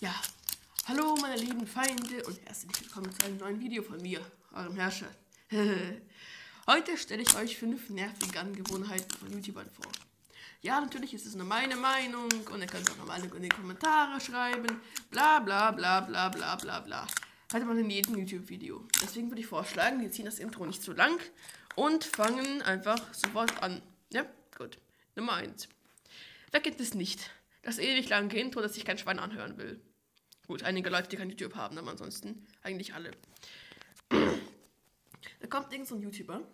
Ja, hallo meine lieben Feinde und herzlich willkommen zu einem neuen Video von mir, eurem Herrscher. Heute stelle ich euch fünf nervige Angewohnheiten von YouTubern vor. Ja, natürlich ist es nur meine Meinung und ihr könnt auch nochmal in die Kommentare schreiben, bla bla bla bla bla bla bla. Hatte man in jedem YouTube-Video. Deswegen würde ich vorschlagen, wir ziehen das Intro nicht zu lang und fangen einfach sofort an. Ja, gut. Nummer 1. Wer kennt es nicht? Das ewig lange Intro, das sich kein Schwein anhören will. Gut, einige Leute, die kein YouTube haben, aber ansonsten eigentlich alle. Da kommt irgend so ein YouTuber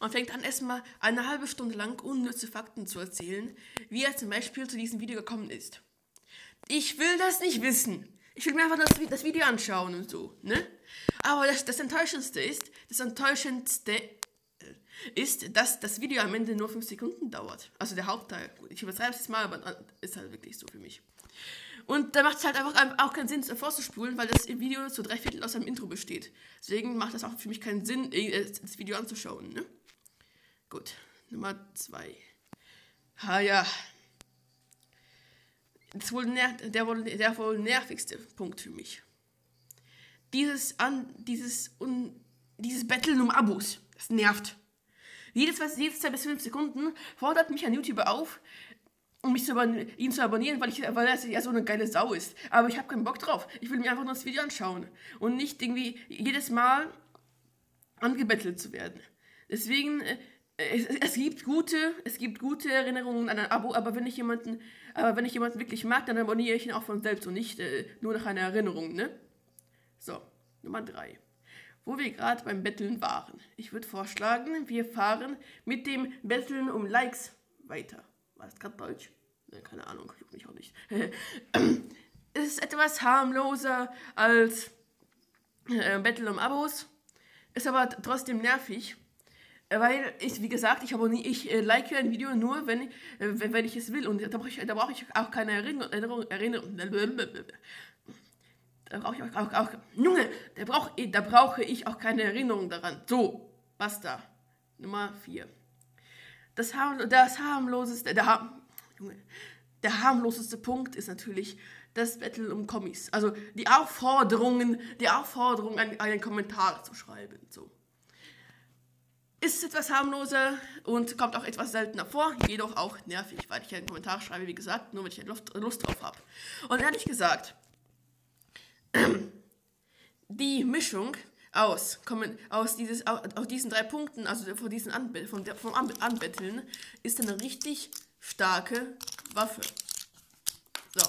und fängt an, erstmal eine halbe Stunde lang unnütze Fakten zu erzählen, wie er zum Beispiel zu diesem Video gekommen ist. Ich will das nicht wissen. Ich will mir einfach das, das Video anschauen und so, ne? Aber das, das Enttäuschendste ist, das Enttäuschendste ist, dass das Video am Ende nur 5 Sekunden dauert. Also der Hauptteil. Ich übertreibe es jetzt mal, aber ist halt wirklich so für mich. Und da macht es halt einfach auch keinen Sinn, es vorzuspulen, weil das Video zu drei Viertel aus einem Intro besteht. Deswegen macht das auch für mich keinen Sinn, äh, das Video anzuschauen. Ne? Gut, Nummer zwei. Ha ja. Das wohl der, wohl, der wohl nervigste Punkt für mich. Dieses, an, dieses, un, dieses Betteln um Abos. Das nervt. Jedes, jedes zwei bis fünf Sekunden fordert mich ein YouTuber auf, um mich zu ihn zu abonnieren, weil, ich, weil er ja so eine geile Sau ist. Aber ich habe keinen Bock drauf. Ich will mir einfach nur das Video anschauen und nicht irgendwie jedes Mal angebettelt zu werden. Deswegen, äh, es, es, gibt gute, es gibt gute Erinnerungen an ein Abo, aber wenn ich jemanden, aber wenn ich jemanden wirklich mag, dann abonniere ich ihn auch von selbst und nicht äh, nur nach einer Erinnerung, ne? So, Nummer drei wo wir gerade beim Betteln waren. Ich würde vorschlagen, wir fahren mit dem Betteln um Likes weiter. War das gerade Deutsch? Ne, keine Ahnung, juckt mich auch nicht. es ist etwas harmloser als äh, Betteln um Abos, ist aber trotzdem nervig. Weil ich, wie gesagt, ich, abonniere, ich äh, like ein Video nur, wenn, äh, wenn ich es will. Und da brauche ich, brauch ich auch keine Erinnerung, Erinnerung, Erinnerung da brauche ich auch, auch, Junge, da brauche da brauche ich auch keine Erinnerung daran. So, basta. Nummer 4. Das, das harmloseste, der, Junge, der harmloseste Punkt ist natürlich das Battle um Kommis. Also die Aufforderungen, die Aufforderung, einen, einen Kommentar zu schreiben. So. Ist etwas harmloser und kommt auch etwas seltener vor, jedoch auch nervig, weil ich einen Kommentar schreibe, wie gesagt, nur wenn ich Lust drauf habe. Und ehrlich gesagt, die Mischung aus, kommen, aus, dieses, aus diesen drei Punkten, also von diesen Anbe der, vom Anbetteln, ist eine richtig starke Waffe. So.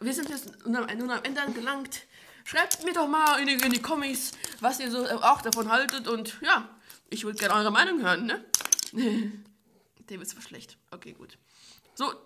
Wir sind jetzt nun am Ende angelangt. Schreibt mir doch mal in die, in die Kommis, was ihr so auch davon haltet und ja, ich würde gerne eure Meinung hören, ne? Der wird zwar schlecht. Okay, gut. So,